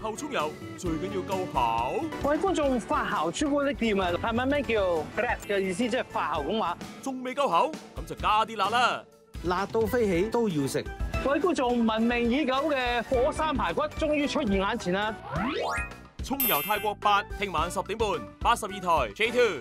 后葱油最紧要够厚各位观众发酵朱古力店啊系咪咩叫 grab 嘅意思？即系发酵咁话？仲未够厚咁就加啲辣啦。辣到飞起都要食。各位观众闻名已久嘅火山排骨终于出现眼前啦。葱油泰国八听晚十点半八十二台 j two